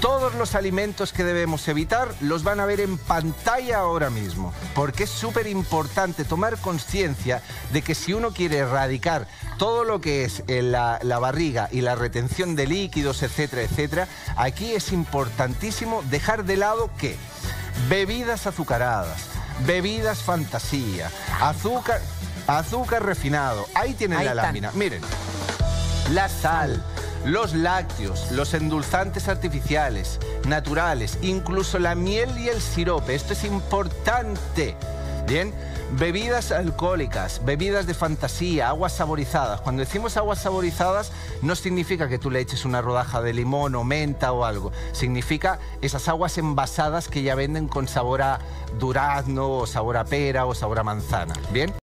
Todos los alimentos que debemos evitar los van a ver en pantalla ahora mismo, porque es súper importante tomar conciencia de que si uno quiere erradicar todo lo que es eh, la, la barriga y la retención de líquidos, etcétera, etcétera, aquí es importantísimo dejar de lado que bebidas azucaradas, bebidas fantasía, azúcar, azúcar refinado, ahí tienen Ahí la lámina, miren, la sal, los lácteos, los endulzantes artificiales, naturales, incluso la miel y el sirope. Esto es importante. Bien, bebidas alcohólicas, bebidas de fantasía, aguas saborizadas. Cuando decimos aguas saborizadas, no significa que tú le eches una rodaja de limón o menta o algo. Significa esas aguas envasadas que ya venden con sabor a durazno o sabor a pera o sabor a manzana. Bien.